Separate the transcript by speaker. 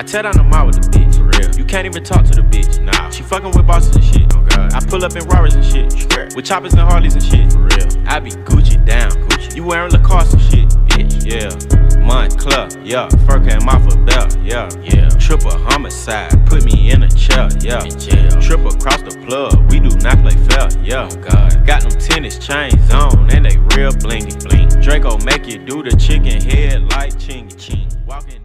Speaker 1: I tear down the mall with the bitch.
Speaker 2: For real.
Speaker 1: You can't even talk to the bitch.
Speaker 2: Nah.
Speaker 1: She fucking with bosses and shit.
Speaker 2: Oh, God.
Speaker 1: I pull up in Rarris and shit.
Speaker 2: Sure.
Speaker 1: With choppers and Harleys and shit.
Speaker 2: For real.
Speaker 1: I be Gucci down.
Speaker 2: Gucci.
Speaker 1: You wearing Lacoste and shit, bitch. Yeah. Moncler, yeah. Fur came off a belt, yeah.
Speaker 2: Yeah.
Speaker 1: Triple homicide, put me in a chair, yeah.
Speaker 2: In jail.
Speaker 1: Trip across the plug, we do not play fair, yeah.
Speaker 2: Oh, God.
Speaker 1: Got them tennis chains on, and they real blingy bling. Draco make you do the chicken head like chingy ching. Walking